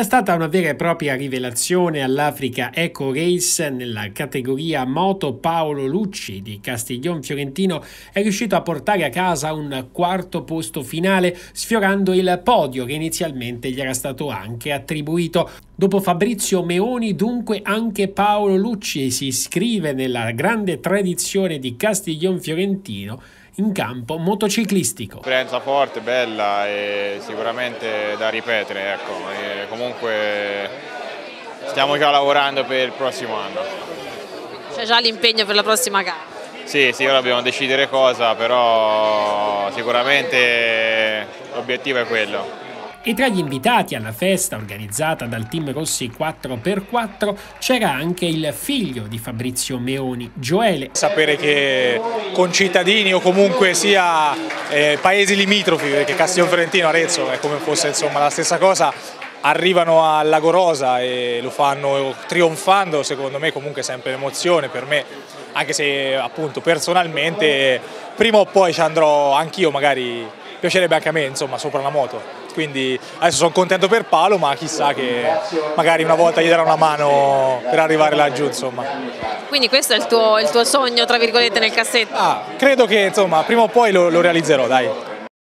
È stata una vera e propria rivelazione all'Africa Eco Race nella categoria moto Paolo Lucci di Castiglion Fiorentino è riuscito a portare a casa un quarto posto finale sfiorando il podio che inizialmente gli era stato anche attribuito. Dopo Fabrizio Meoni dunque anche Paolo Lucci si iscrive nella grande tradizione di Castiglion Fiorentino in campo motociclistico. Esperienza forte, bella e sicuramente da ripetere. Ecco. comunque stiamo già lavorando per il prossimo anno. C'è già l'impegno per la prossima gara? Sì, sì, ora dobbiamo decidere cosa, però sicuramente l'obiettivo è quello. E tra gli invitati alla festa organizzata dal team Rossi 4x4 c'era anche il figlio di Fabrizio Meoni, Gioele. Sapere che concittadini o comunque sia eh, paesi limitrofi, perché Castiglion Fiorentino, Arezzo è come fosse insomma, la stessa cosa, arrivano a Lago Rosa e lo fanno trionfando, secondo me comunque sempre un'emozione per me, anche se appunto personalmente prima o poi ci andrò anch'io magari piacerebbe anche a me insomma sopra la moto quindi adesso sono contento per Paolo ma chissà che magari una volta gli darà una mano per arrivare laggiù insomma. Quindi questo è il tuo, il tuo sogno tra virgolette nel cassetto? Ah, credo che insomma prima o poi lo, lo realizzerò dai.